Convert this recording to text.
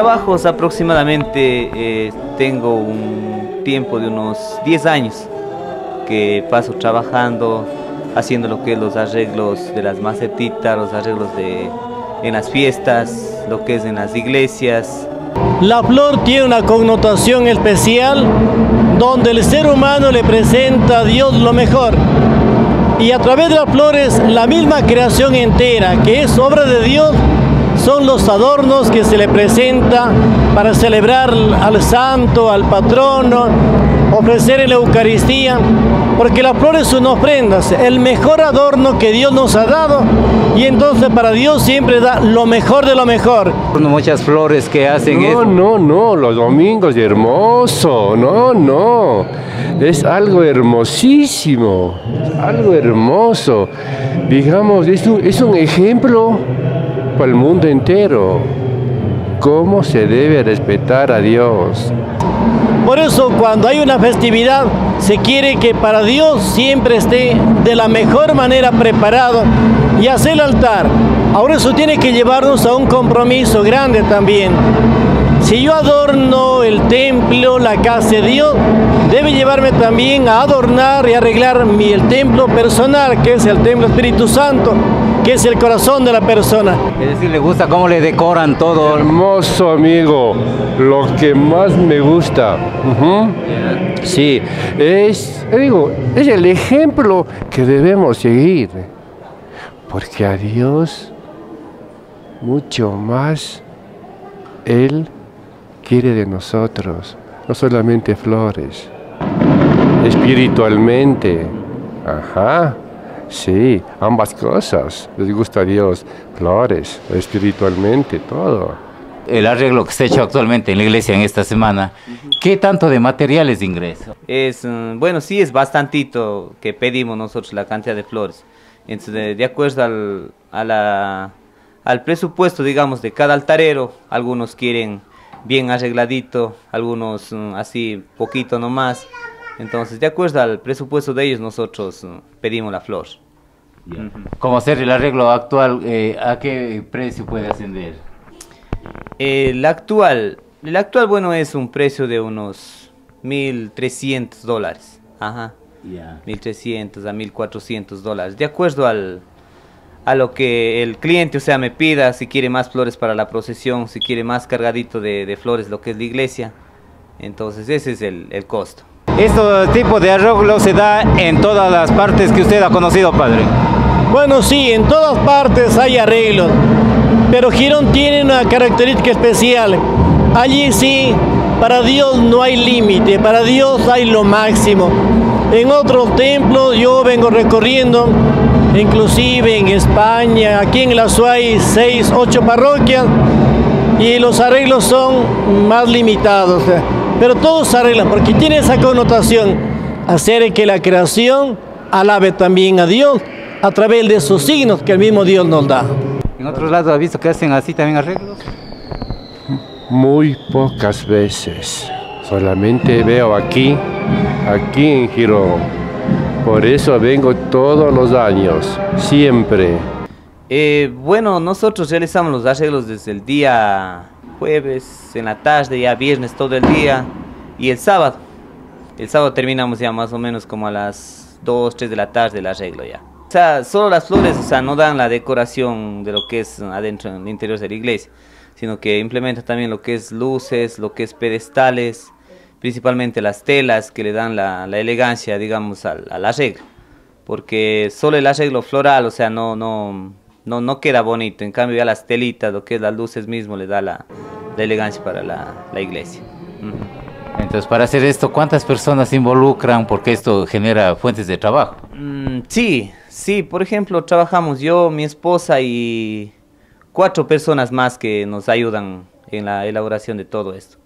trabajos aproximadamente eh, tengo un tiempo de unos 10 años que paso trabajando, haciendo lo que es los arreglos de las macetitas, los arreglos de, en las fiestas, lo que es en las iglesias. La flor tiene una connotación especial donde el ser humano le presenta a Dios lo mejor. Y a través de las flores, la misma creación entera, que es obra de Dios, son los adornos que se le presenta para celebrar al santo, al patrono, ofrecer en la Eucaristía, porque las flores son ofrendas, el mejor adorno que Dios nos ha dado, y entonces para Dios siempre da lo mejor de lo mejor. Muchas flores que hacen No, no, no, los domingos hermoso, no, no, es algo hermosísimo, algo hermoso, digamos, es un, es un ejemplo para el mundo entero, cómo se debe respetar a Dios. Por eso cuando hay una festividad se quiere que para Dios siempre esté de la mejor manera preparado y hacer el altar. Ahora eso tiene que llevarnos a un compromiso grande también. Si yo adorno el templo, la casa de Dios, debe llevarme también a adornar y arreglar mi, el templo personal, que es el templo Espíritu Santo, que es el corazón de la persona. Es decir, le gusta cómo le decoran todo. Hermoso amigo, lo que más me gusta. Sí, es, digo, es el ejemplo que debemos seguir. Porque a Dios mucho más Él quiere de nosotros, no solamente flores, espiritualmente. Ajá, sí, ambas cosas. Les gusta a Dios, flores, espiritualmente, todo. El arreglo que se ha hecho actualmente en la iglesia en esta semana, ¿qué tanto de materiales de ingreso? Es, mm, bueno, sí es bastantito que pedimos nosotros la cantidad de flores. Entonces, de, de acuerdo al, a la- al presupuesto, digamos, de cada altarero, algunos quieren bien arregladito, algunos mm, así poquito nomás. Entonces, de acuerdo al presupuesto de ellos, nosotros mm, pedimos la flor. ¿Cómo hacer el arreglo actual? eh, ¿A qué precio puede ascender? El actual, el actual, bueno, es un precio de unos 1.300 dólares. Ajá. Ya. 1.300 a 1.400 dólares, de acuerdo al, a lo que el cliente, o sea, me pida, si quiere más flores para la procesión, si quiere más cargadito de, de flores, lo que es la iglesia. Entonces ese es el, el costo. Este tipo de arreglo se da en todas las partes que usted ha conocido, padre. Bueno, sí, en todas partes hay arreglos, pero Girón tiene una característica especial. Allí sí, para Dios no hay límite, para Dios hay lo máximo. En otros templos yo vengo recorriendo, inclusive en España, aquí en la hay seis, ocho parroquias, y los arreglos son más limitados. Pero todos se arreglan porque tiene esa connotación, hacer que la creación alabe también a Dios a través de esos signos que el mismo Dios nos da. ¿En otros lados ha visto que hacen así también arreglos? Muy pocas veces. Solamente veo aquí, aquí en Girón. Por eso vengo todos los años, siempre. Eh, bueno, nosotros realizamos los arreglos desde el día jueves, en la tarde, ya viernes todo el día y el sábado. El sábado terminamos ya más o menos como a las 2, 3 de la tarde el arreglo ya. O sea, solo las flores, o sea, no dan la decoración de lo que es adentro, en el interior de la iglesia, sino que implementan también lo que es luces, lo que es pedestales, principalmente las telas que le dan la, la elegancia, digamos, al, al arreglo. Porque solo el arreglo floral, o sea, no, no, no, no queda bonito. En cambio, ya las telitas, lo que es las luces mismo, le da la, la elegancia para la, la iglesia. Entonces, para hacer esto, ¿cuántas personas se involucran? Porque esto genera fuentes de trabajo. Mm, sí, sí, por ejemplo, trabajamos yo, mi esposa y cuatro personas más que nos ayudan en la elaboración de todo esto.